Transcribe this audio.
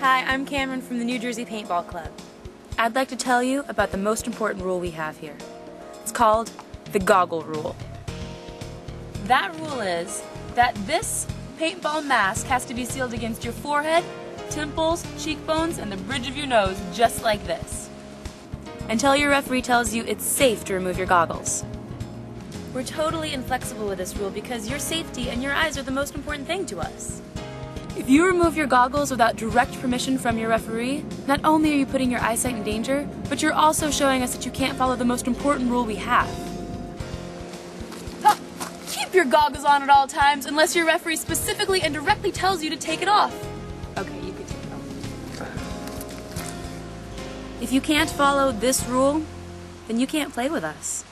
Hi, I'm Cameron from the New Jersey Paintball Club. I'd like to tell you about the most important rule we have here. It's called the goggle rule. That rule is that this paintball mask has to be sealed against your forehead, temples, cheekbones, and the bridge of your nose, just like this. Until your referee tells you it's safe to remove your goggles. We're totally inflexible with this rule because your safety and your eyes are the most important thing to us. If you remove your goggles without direct permission from your referee, not only are you putting your eyesight in danger, but you're also showing us that you can't follow the most important rule we have. Keep your goggles on at all times unless your referee specifically and directly tells you to take it off. Okay, you can take it off. If you can't follow this rule, then you can't play with us.